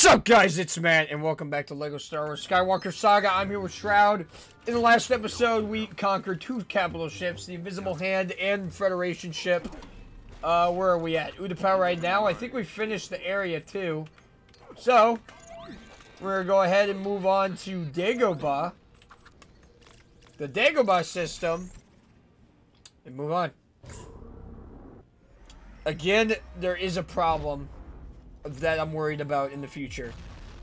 What's up, guys? It's Matt, and welcome back to LEGO Star Wars Skywalker Saga. I'm here with Shroud. In the last episode, we conquered two capital ships, the Invisible Hand and Federation ship. Uh, where are we at? Utapau right now. I think we finished the area, too. So, we're going to go ahead and move on to Dagobah. The Dagobah system. And move on. Again, there is a problem that I'm worried about in the future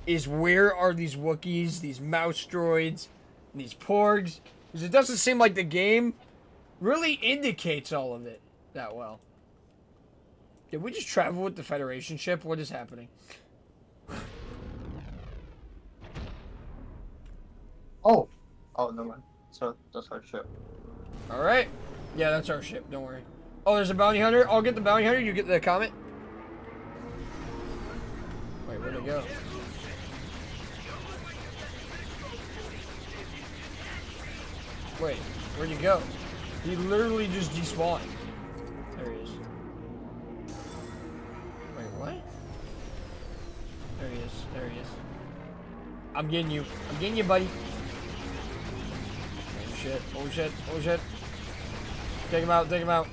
is where are these Wookiees, these mouse droids, these porgs? Because it doesn't seem like the game really indicates all of it that well. Did we just travel with the Federation ship? What is happening? Oh. Oh, no mind. So, that's our ship. Alright. Yeah, that's our ship. Don't worry. Oh, there's a bounty hunter. I'll get the bounty hunter. You get the comet. Go? Wait, where'd he go? He literally just despawned. There he is. Wait, what? There he is. There he is. I'm getting you. I'm getting you, buddy. Oh shit. Oh shit. Oh shit. Take him out. Take him out.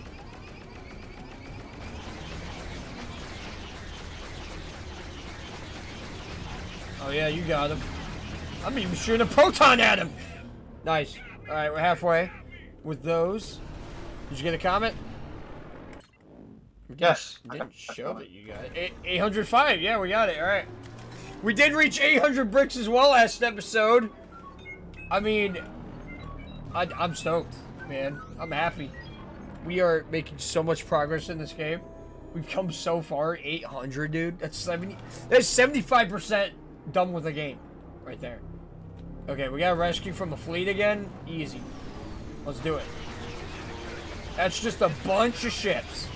Oh yeah, you got him. I'm even shooting a proton at him. Nice. All right, we're halfway with those. Did you get a comment? Yes. It didn't show that you got it. 805. Yeah, we got it. All right. We did reach 800 bricks as well last episode. I mean, I, I'm stoked, man. I'm happy. We are making so much progress in this game. We've come so far. 800, dude. That's 70. That's 75 percent done with the game. Right there. Okay, we got rescue from the fleet again. Easy. Let's do it. That's just a bunch of ships.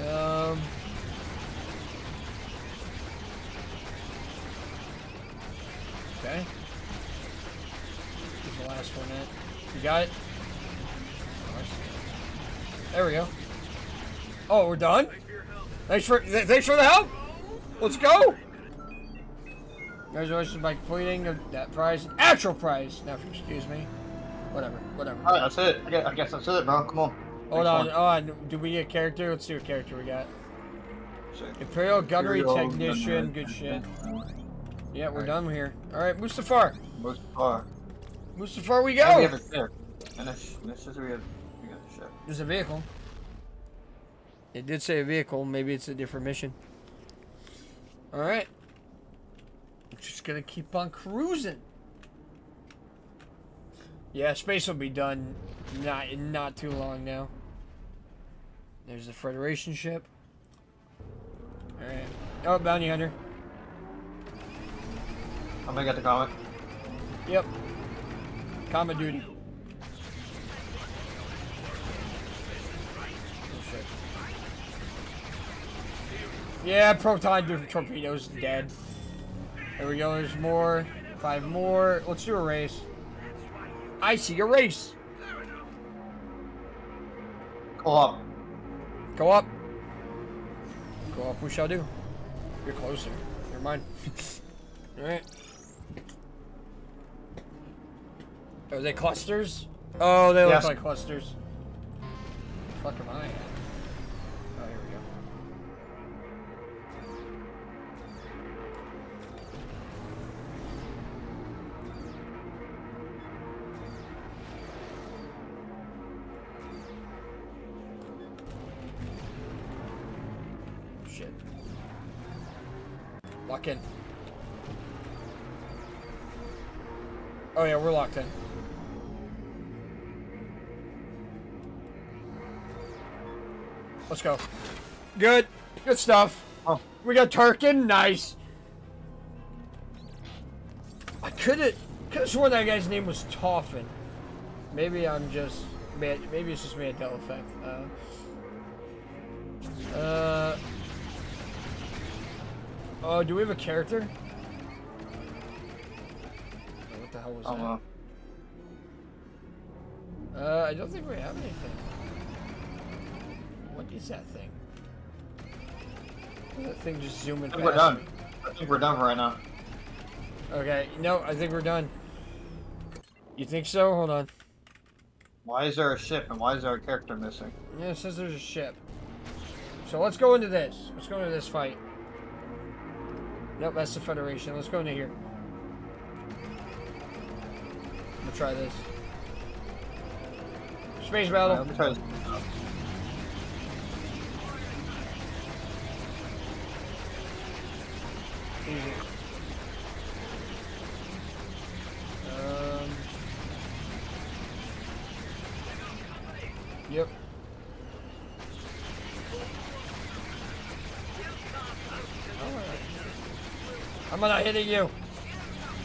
Um... Okay. Here's the last one in. You got it? There we go. Oh, we're done? Thanks for th thanks for the help. Let's go. Congratulations by completing that prize. Actual prize. Now, excuse me. Whatever. Whatever. Alright, that's it. I guess, I guess that's it, bro. Come on. Hold on. Hold on. Do we get a character? Let's see what character we got. Shit. Imperial Gunnery Imperial Technician. Gunnery. Good shit. Yeah, we're Alright. done here. All right, Mustafar. Most far. Mustafar, we we go. have a ship. Finish. This is we have. We got the ship. There's a vehicle. It did say a vehicle. Maybe it's a different mission. All right. We're just gonna keep on cruising. Yeah, space will be done not not too long now. There's the Federation ship. All right. Oh, bounty hunter. I'm gonna get the comic. Yep. Combat duty. Oh, shit. Yeah, proton tor- torpedoes dead. There we go. There's more. Five more. Let's do a race. I see a race. Go up. Go up. Go up. We shall do. You're closer. Never mind. All right. Are they clusters? Oh, they Yes. look like clusters. fuck am I at? Go. Good. Good stuff. Oh. We got Turkin. Nice. I could've, could've sworn that guy's name was Toffin. Maybe I'm just, maybe it's just Mandela effect. Uh, uh, oh, do we have a character? Oh, What the hell was Oh, that? Uh, I don't think we have anything. What is that thing? That thing just zooming I we're done. me. I think we're done for right now. Okay, no, I think we're done. You think so? Hold on. Why is there a ship and why is there a character missing? Yeah, it says there's a ship. So let's go into this. Let's go into this fight. Nope, that's the Federation. Let's go into here. We'll try this. Space battle let me try this. Easy. Um. Yep. Alright. I'm not hitting you.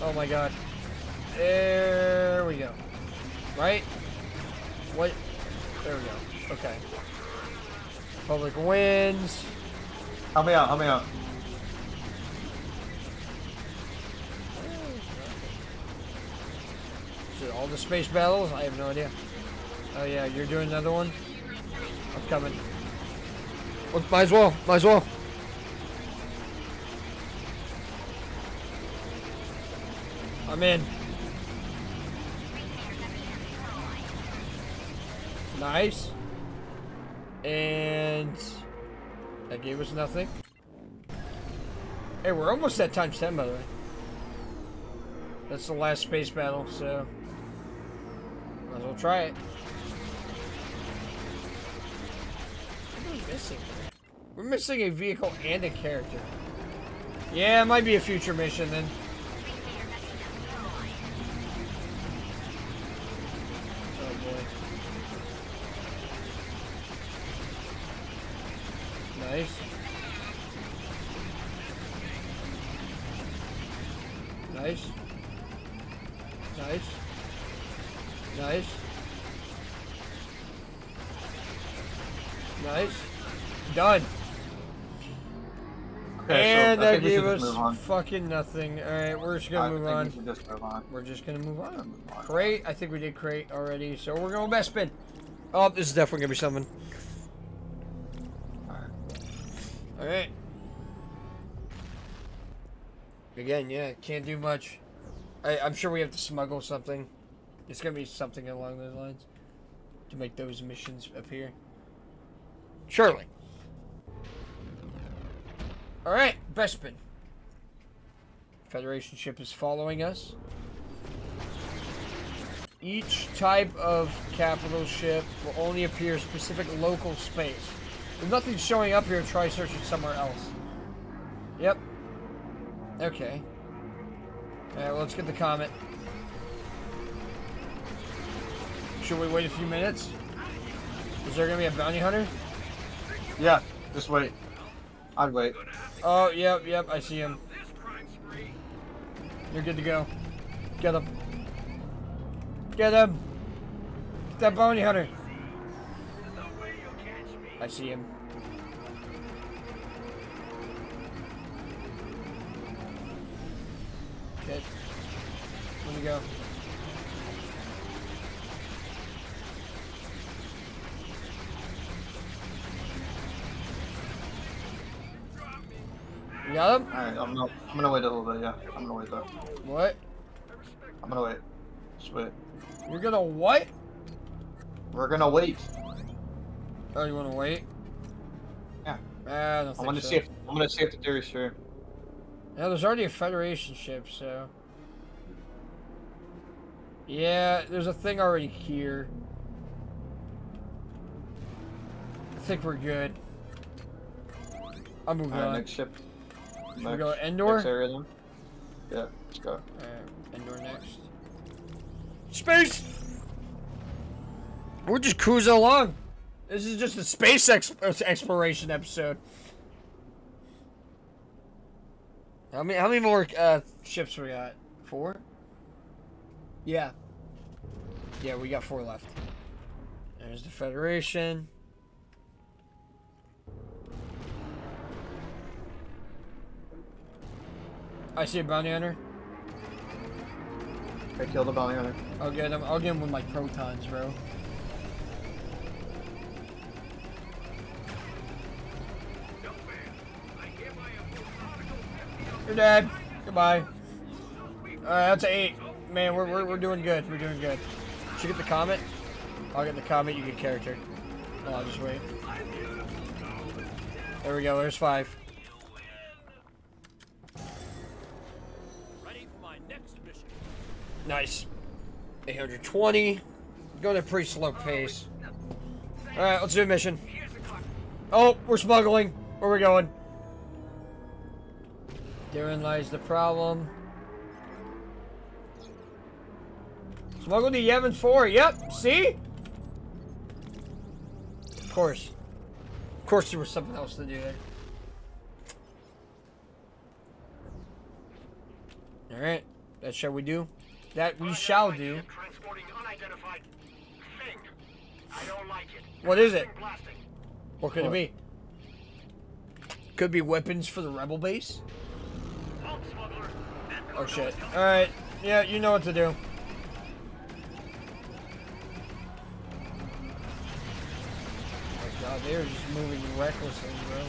Oh my god. There we go. Right? What? There we go. Okay. Public wins. Help me out, help me out. It all the space battles? I have no idea. Oh yeah, you're doing another one? I'm coming. Well, might as well. Might as well. I'm in. Nice. And that gave us nothing. Hey, we're almost at times 10, by the way. That's the last space battle, so might as well try it. What are we missing? We're missing a vehicle and a character. Yeah, it might be a future mission then. Oh boy. Nice. Nice. Nice. Nice. Nice. Done. Okay, and so I that think we gave should us just move on. fucking nothing. Alright, we're just gonna think move on. should just move on. We're just gonna move on. Move on. Crate, I think we did crate already, so we're going Bespin. Oh, this is definitely gonna be something. Alright. Alright. Again, yeah, can't do much. I, I'm sure we have to smuggle something. It's gonna be something along those lines to make those missions appear. Surely. Alright, best Bespin. Federation ship is following us. Each type of capital ship will only appear specific local space. If nothing's showing up here, try searching somewhere else. Yep. Okay. Alright, well, let's get the comet. Should we wait a few minutes? Is there gonna be a bounty hunter? Yeah, just wait. I'd wait. Oh, yep, yep, I see him. You're good to go. Get him. Get him. Get that bounty hunter. I see him. Okay. Let me go. You? Alright, I'm gonna, I'm gonna wait a little bit, yeah. I'm gonna wait though. What? I'm gonna wait. Just wait. You're gonna what? We're gonna wait. Oh, you wanna wait? Yeah. Ah, I don't I to so. see if I'm gonna see if the theory's true. Yeah, there's already a Federation ship, so. Yeah, there's a thing already here. I think we're good. I'll move Alright, on. next ship. Should Next, we go Endor? Next area then. Yeah, let's go. Alright, Endor next. Space! We're just cruising along. This is just a space ex exploration episode. How many how many more uh, ships we got? Four? Yeah. Yeah, we got four left. There's the Federation. I see a bounty hunter. I killed a bounty hunter. I'll get him. I'll get him with my protons, bro. You're dead. Goodbye. Alright, that's an eight. Man, we're, we're, we're doing good. We're doing good. Should you get the comet? I'll get the comet. You get character. Oh, I'll just wait. There we go. There's five. Nice. 820. Going at a pretty slow pace. Alright, let's do a mission. Oh, we're smuggling. Where are we going? Therein lies the problem. Smuggle the Yavin 4. Yep, see? Of course. Of course there was something else to do there. Alright, that shall we do? That we shall do. Like it. What is it? Blasting. What could it be? Could be weapons for the rebel base? Oh shit. Alright. Yeah, you know what to do. Oh god, they are just moving recklessly, bro.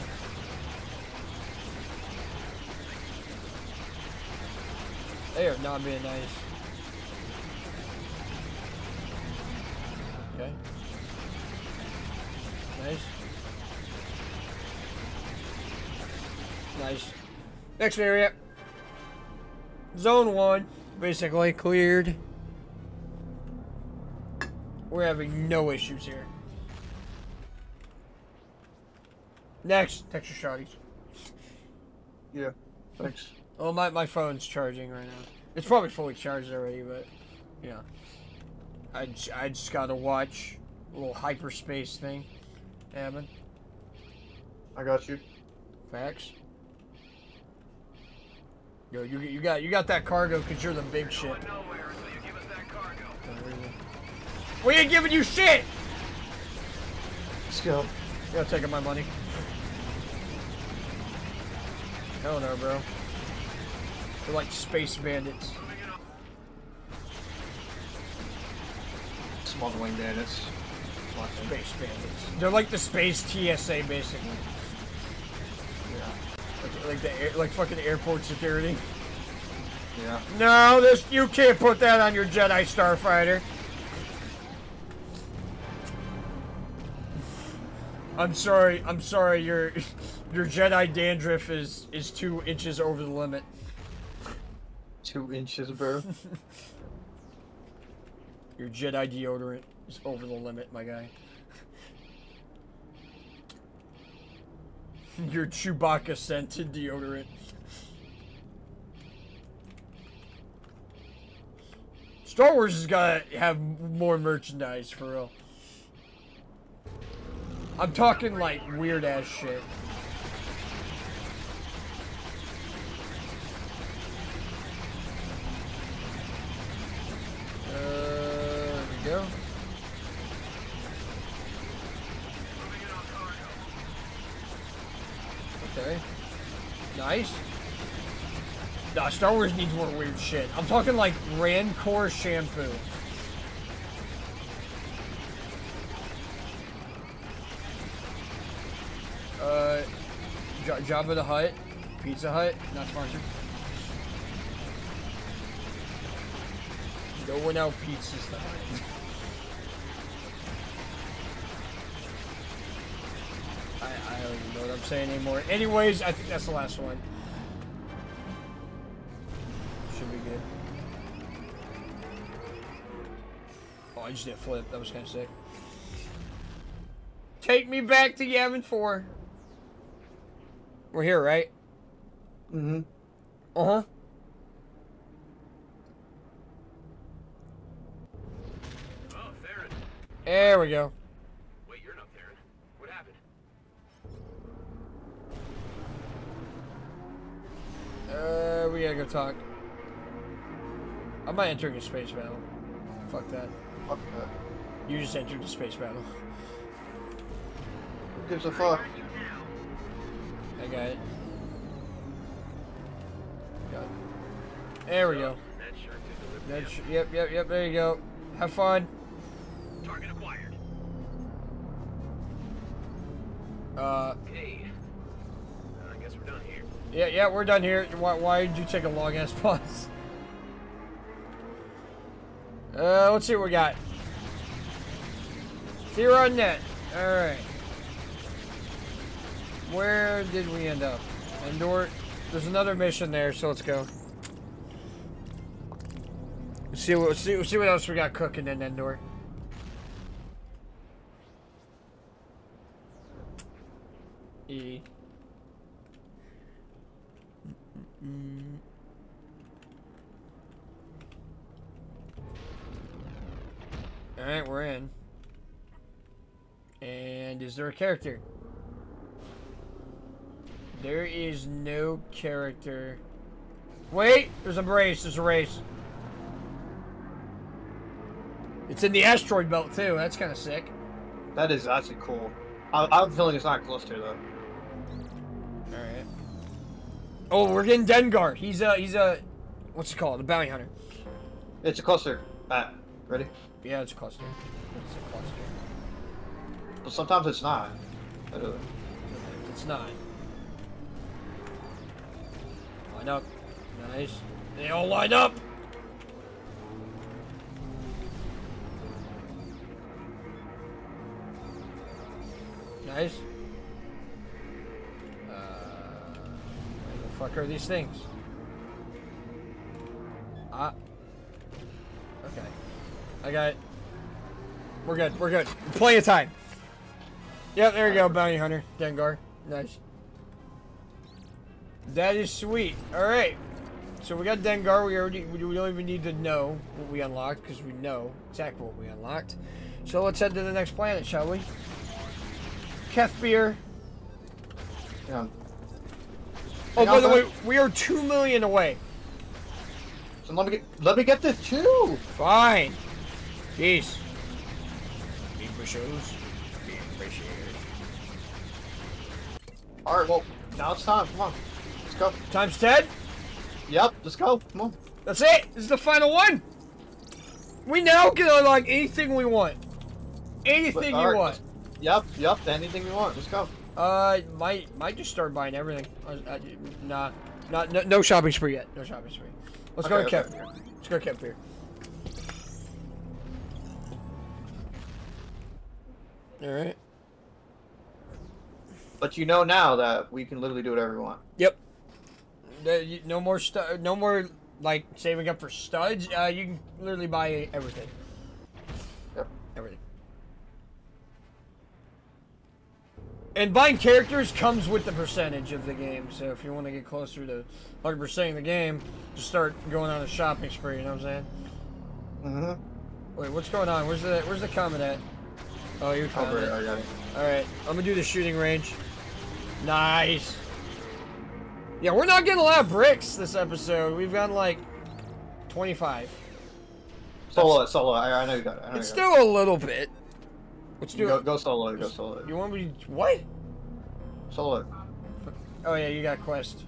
They are not being nice. Nice. Nice. Next area. Zone 1, basically cleared. We're having no issues here. Next, texture shotties. Yeah. Thanks. Oh, my, my phone's charging right now. It's probably fully charged already, but yeah. I, j- I just gotta watch a little hyperspace thing happen. I got you. Facts. Yo, you, you got you got that cargo because you're the big shit. Going nowhere until you give us that cargo. We ain't giving you shit! Let's go. You're taking my money. Hell no, bro. They're like space bandits. Smuggling bandits. Space bandits. They're like the space TSA, basically. Yeah. Like, like the air, like fucking airport security. Yeah. No, this you can't put that on your Jedi Starfighter. I'm sorry. I'm sorry. Your your Jedi dandruff is is two inches over the limit. Two inches, bro. Your Jedi deodorant is over the limit, my guy. Your Chewbacca scented deodorant. Star Wars has got to have more merchandise for real. I'm talking like weird ass shit. Uh, there we go. Okay. Nice. Nah, Star Wars needs more weird shit. I'm talking like Rancor shampoo. Uh, J- the Hutt, Pizza Hut, not sponsored. No one out pizzas the Hut. I, I don't even know what I'm saying anymore. Anyways, I think that's the last one. Should be good. Oh, I just did a flip. That was kind of sick. Take me back to Yavin 4. We're here, right? Mm-hmm. Uh-huh. Oh, Theron. There we go. We gotta go talk. I'm not entering a space battle. Fuck that. Fuck that. You just entered a space battle. Who gives a fuck? I got it. Got it. There we go. That shark did That's, yep, yep, yep, there you go. Have fun. Target acquired. Uh, Hey. Yeah, yeah, we're done here. Why, why did you take a long ass pause? Uh, let's see what we got. Zero net. Alright. Where did we end up? Endor. There's another mission there, so let's go. Let's see what see, see what else we got cooking in Endor. E. Mm. Alright, we're in. And is there a character? There is no character. Wait! There's a race, there's a race. It's in the asteroid belt too, that's kinda sick. That is actually cool. I, I have a feeling it's not close cluster though. Alright. Oh, we're getting Dengar. He's a he's a what's it called? A bounty hunter. It's a cluster. Matt, ready? Yeah, it's a cluster. It's a cluster. But sometimes it's not. Literally. It's not. Line up. Nice. They all line up. Nice. Uh, where the fuck are these things? Got it. We're good. We're good. Plenty of time. Yep, there you go, bounty hunter, Dengar. Nice. That is sweet. All right. So we got Dengar. We already we don't even need to know what we unlocked because we know exactly what we unlocked. So let's head to the next planet, shall we? Kef Bir. Yeah. Oh, by the way, we are two million away. So let me get let me get this too. Fine. Jeez. Big shows. Big shows. All right, well now it's time. Come on, let's go. Times ten. Yep, let's go. Come on. That's it. This is the final one. We now can unlock anything we want. Anything All you right, want. Yep, yep. Anything you want. Let's go. Uh, might might just start buying everything. Nah, not no, no shopping spree yet. No shopping spree. Let's go to Okay, Kev. Let's go to Kef Bir. All right. But you know now that we can literally do whatever we want. Yep. No more stu- No more like saving up for studs. Uh, you can literally buy everything. Yep. Everything. And buying characters comes with the percentage of the game. So if you want to get closer to 100% of the game, just start going on a shopping spree. You know what I'm saying? Mm-hmm. Wait, what's going on? Where's the Where's the comment at? Oh, you found Over it. it. I got it. All right, I'm gonna do the shooting range. Nice. Yeah, we're not getting a lot of bricks this episode. We've gotten like 25. Solo it. Solo. it. I, I know you got it. It's still a little bit. Let's it. do Go, it. go solo. it, Go solo. it. You want me to what? Solo. it. Oh yeah, you got quest.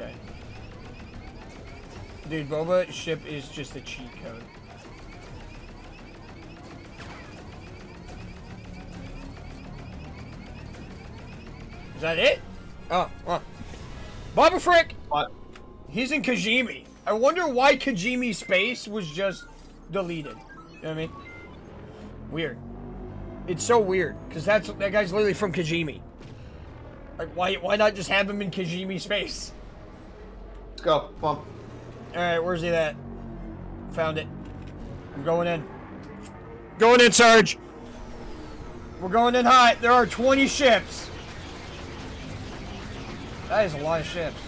Okay. Dude, Boba ship is just a cheat code. Is that it? Oh, oh. Boba Frick! What? He's in Kijimi. I wonder why Kijimi space was just deleted. You know what I mean? Weird. It's so weird because that's that guy's literally from Kijimi. Like, why why not just have him in Kijimi space? Let's go. Come on. All right, where's he at? Found it. I'm going in. Going in, Sarge. We're going in hot. There are 20 ships. That is a lot of ships.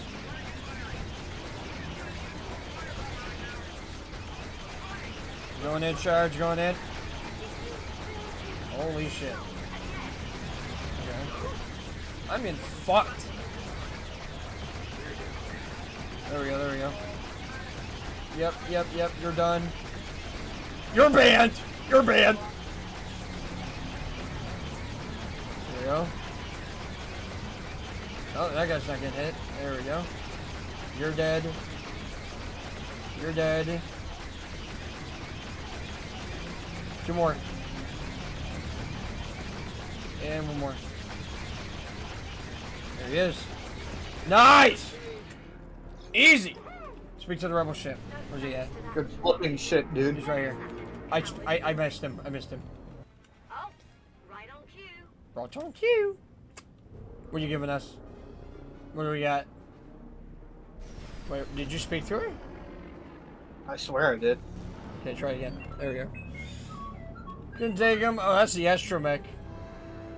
Going in, charge, going in. Holy shit. Okay. I'm in fucked. There we go, there we go. Yep, yep, yep, you're done. You're banned! You're banned! There we go. Oh, that guy's not getting hit. There we go. You're dead. You're dead. Two more. And one more. There he is. Nice! Easy! Speak to the rebel ship. Where's he at? Good flipping shit, dude. He's right here. I, I, I missed him. I missed him. Oh, right on cue. Right on cue. What are you giving us? What do we got? Wait, did you speak to her? I swear I did. Okay, try again. There we go. Can take him. Oh, that's the astromech.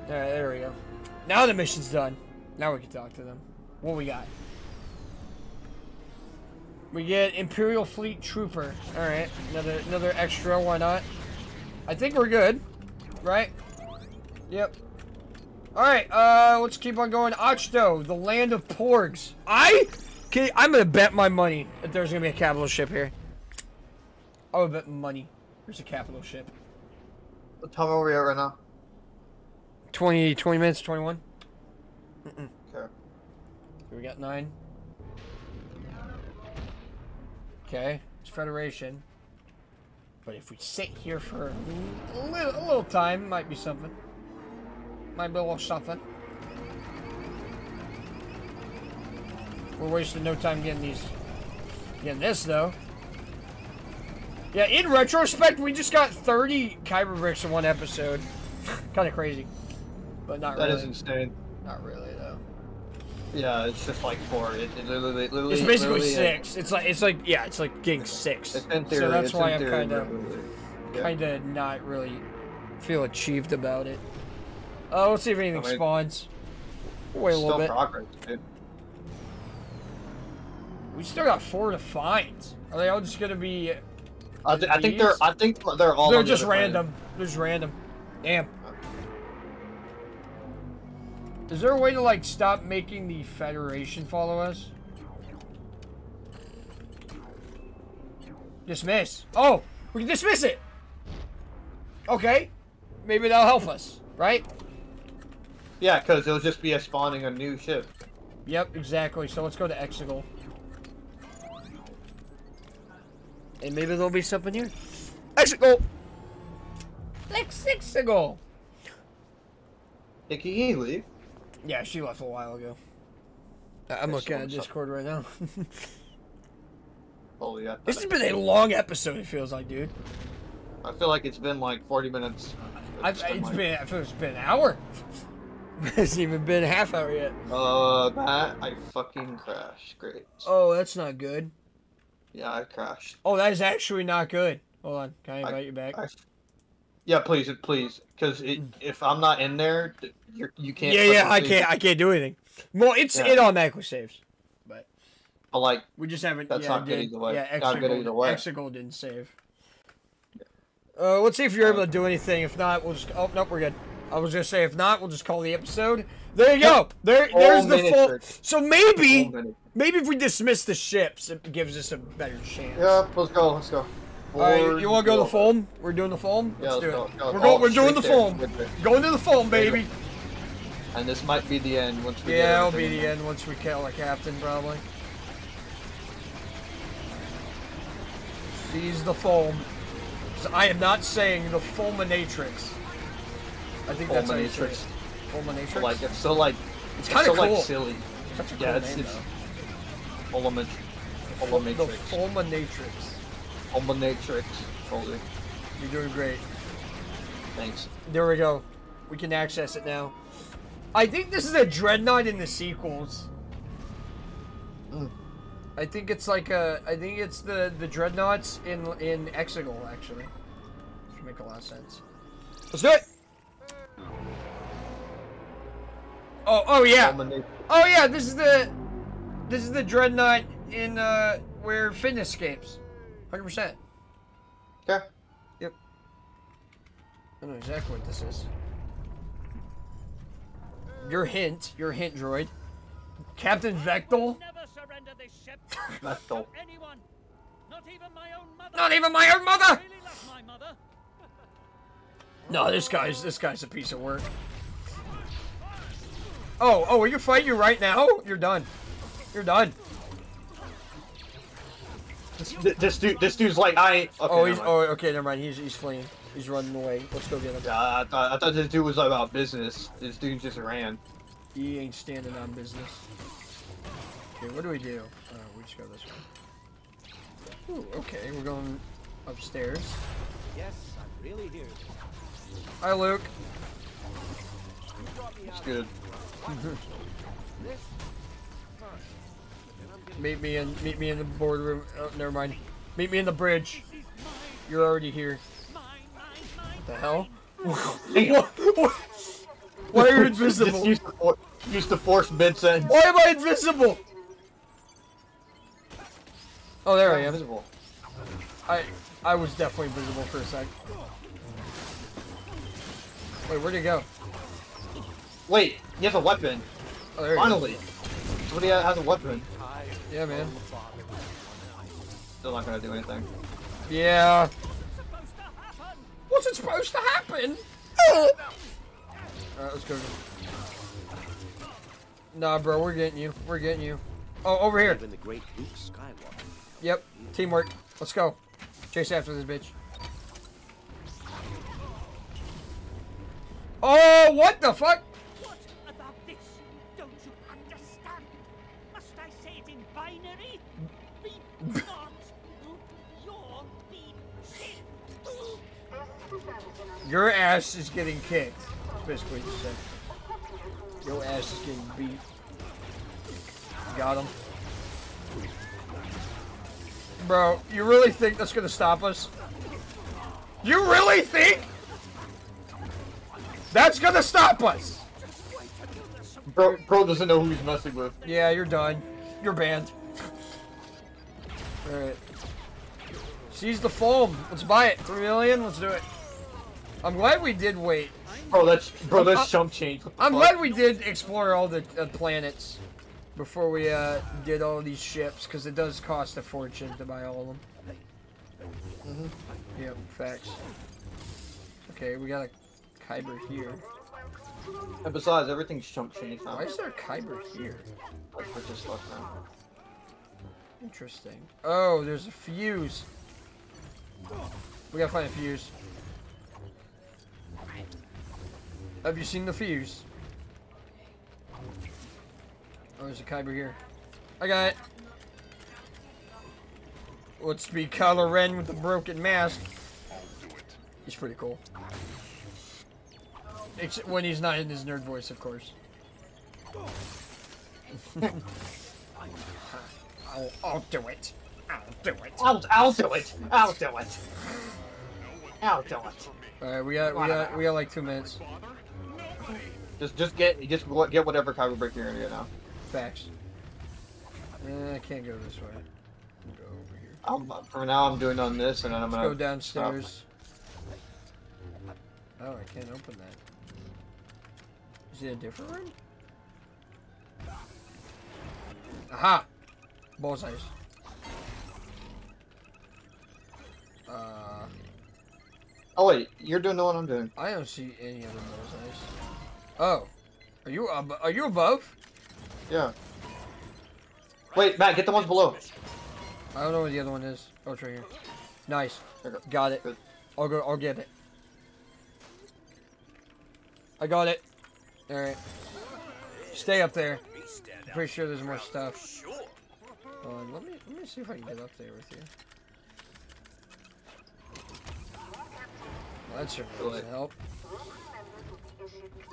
There we go. Now the mission's done. Now we can talk to them. What we got? We get Imperial Fleet Trooper. Alright, another another extra, why not? I think we're good. Right? Yep. Alright, uh, let's keep on going. Ahch-To, the land of porgs. I can I'm gonna bet my money that there's gonna be a capital ship here. I would bet money. There's a capital ship. What time are we at right now? 20, 20 minutes, 21. Okay. We got nine. Okay, it's Federation. But if we sit here for a little, a little time, might be something. Might be a little something. We're wasting no time getting these. Getting this though. Yeah, in retrospect, we just got 30 Kyber bricks in one episode. kind of crazy, but not That really. is insane. Not really though. Yeah, it's just like four. It, it literally, literally. It's basically literally, six. It's like it's like yeah, it's like getting six. Theory. so that's why I'm kind of kind of not really feel achieved about it. Uh, let's see if anything I mean, spawns. We'll wait a little bit. progress, dude. We still got four to find. Are they all just gonna be? I, th- I think they're. I think they're all. They're on the just other planet. random. They're just random. Damn. Is there a way to like stop making the Federation follow us? Dismiss. Oh, we can dismiss it. Okay, maybe that'll help us, right? Yeah, because it'll just be a spawning a new ship. Yep, exactly. So let's go to Exegol. And maybe there'll be something here. Exegol! Lex Exegol! Hey, can you leave? Yeah, she left a while ago. I- I'm Okay, looking at? Discord right now. Oh yeah. this has been a long episode, it feels like, dude. I feel like it's been like 40 minutes. I've, been, it's like- been, I feel it's been an hour. It hasn't even been a half hour yet. Uh, Matt, I fucking crashed. Great. Oh, that's not good. Yeah, I crashed. Oh, that is actually not good. Hold on, can I invite I- you back? I, yeah, please, please, because if I'm not in there, you're, you can't. yeah, yeah, I can't, I can't do anything. Well, it's Yeah. it automatically saves. But like, We just haven't. That's yeah, not good either way. Yeah, Not good either way. Exegol didn't save. Uh, let's see if you're able to do anything. If not, we'll just. Oh nope, we're good. I was gonna say if not, we'll just call the episode. There you go. There, Full there's the full. So maybe, maybe if we dismiss the ships, it gives us a better chance. yeah, let's go, let's go. All right, you want to go to the Fulm? We're doing the Fulm. Yeah, Let's let's do go. it. Go. We're Oh, going. We're doing the Fulm. straight there. Going to the Fulm, baby. And this might be the end once we. get Yeah, it'll be the in. end once we kill our captain, probably. Seize the Fulm. So I am not saying the fulminatrix. I think that's how you say Fulminatrix. So, like it's so like it's it's kind so of cool. like silly. Such a cool Yeah, it's name, it's though. Fulminatrix. The Fulminatrix. fulminatrix. Fulminatrix. You're doing great. Thanks. There we go. We can access it now. I think this is a dreadnought in the sequels. Mm. I think it's like a. I think it's the the dreadnoughts in in Exegol actually. Should make a lot of sense. Let's do it. Oh oh yeah. Oh yeah. This is the. This is the dreadnought in uh where fitness escapes. Hundred percent. Yeah. Yep. I know exactly what this is. Your hint, your hint droid. Captain Vectel. Never surrender. Vectel. Anyone. Not even my own mother. Not even my own mother! Really my mother. No, this guy's this guy's a piece of work. Oh, oh, are you fighting you right now? You're done. You're done. This, this dude, this dude's like I. Okay, oh, never he's mind. oh, okay, never mind. He's he's fleeing. He's running away. Let's go get him. Yeah, I thought, I thought this dude was about business. This dude just ran. He ain't standing on business. Okay, what do we do? Uh, we just go this way. Ooh, okay, we're going upstairs. Yes, I'm really here. Hi, Luke. You brought me It's good. this. Fine. Then I'm getting Meet me in meet me in the boardroom. Oh, never mind. Meet me in the bridge. You're already here. What the hell? Why are you invisible? Use the, for- use the force mid sentence. Why am I invisible? Oh, there I am. Invisible. I I was definitely invisible for a sec. Wait, where'd he go? Wait, he has a weapon. Oh, there he is. Finally. Somebody has a weapon. Yeah, man. of the father. Still not gonna do anything. Yeah. What's it supposed to happen? Alright, let's go. Nah, bro, we're getting you. We're getting you. Oh, over here. Even the great Luke Skywalker. Yep. Teamwork. Let's go. Chase after this bitch. Oh, what the fuck? Your ass is getting kicked. Basically you said. Your ass is getting beat. Got him. Bro, you really think that's gonna stop us? You really think that's gonna stop us? Bro, bro doesn't know who he's messing with. Yeah, you're done. You're banned. Alright. Seize the Fulm. Let's buy it. Three million. Let's do it. I'm glad we did wait. Bro, that's bro, that's Uh, chump change. I'm fuck? glad we did explore all the uh, planets before we uh, did all these ships, because it does cost a fortune to buy all of them. Mm-hmm. Yep, facts. Okay, we got a Kyber here. And besides, everything's chump change now. Why is there a Kyber here? Like, we're just left now. Interesting. Oh, there's a fuse. We gotta find a fuse. Have you seen the fuse? Oh, there's a Kyber here. I got it. Let's be Kylo Ren with the broken mask. He's pretty cool. Except when he's not in his nerd voice, of course. I'll, I'll do it. I'll do it. I'll, I'll do it. I'll do it. I'll do it. All right, we got we got we got like two minutes. Just, just get, just get whatever kyber brick you're gonna get now. Facts. Eh, I can't go this way. Go over here. Um, for now, I'm doing on this, and then I'm Let's gonna go downstairs. Oh, I can't open that. Is it a different room? Aha! Bullseyes. Uh, Oh wait, you're doing the one I'm doing. I don't see any other bullseyes. Oh, are you ab- are you above? Yeah. Wait, Matt, get the ones below. I don't know where the other one is. Oh, it's right here. Nice. There you go. Got it. Good. I'll go. I'll get it. I got it. All right. Stay up there. I'm pretty sure there's more stuff. Hold on, let me let me see if I can get up there with you. Well, that sure help.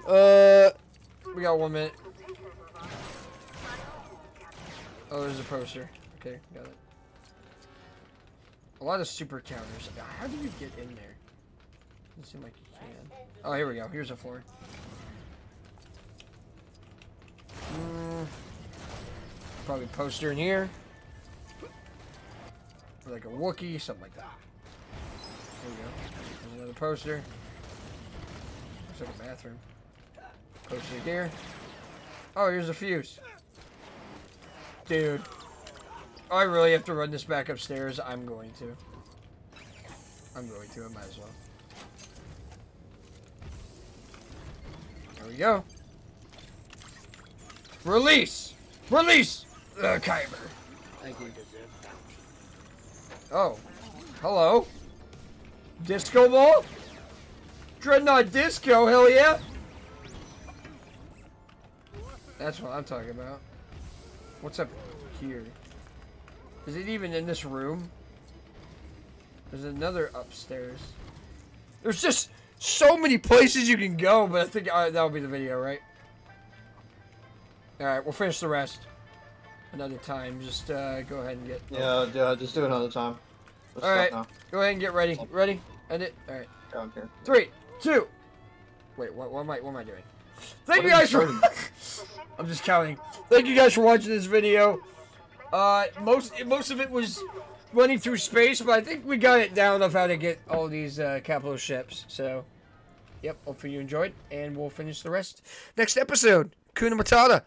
Uh, we got one minute. Oh, there's a poster. Okay, got it. A lot of super counters. How do you get in there? Doesn't seem like you can. Oh, here we go. Here's a floor. Mm, probably poster in here. Or like a Wookiee, something like that. There we go. There's another poster. Looks like a bathroom. Poster here. Oh, here's a fuse. Dude. Oh, I really have to run this back upstairs. I'm going to. I'm going to. I might as well. There we go. Release! Release the Kyber. Thank you. Oh. Hello. Disco ball? Dreadnought Disco, hell yeah! That's what I'm talking about. What's up? here? Is it even in this room? There's another upstairs. There's just so many places you can go, but I think uh, that'll be the video, right? Alright, we'll finish the rest another time. Just uh, go ahead and get... Yeah, yeah, just do it another time. All right. Go ahead and get ready. Ready? End it? Alright. Three, two... Wait, what, what am I, what am I doing? Thank What you guys for... I'm just counting. Thank you guys for watching this video. Uh, most most of it was running through space, but I think we got it down of how to get all these uh, capital ships. So, yep, hopefully you enjoyed, and we'll finish the rest next episode. Kuna Matata.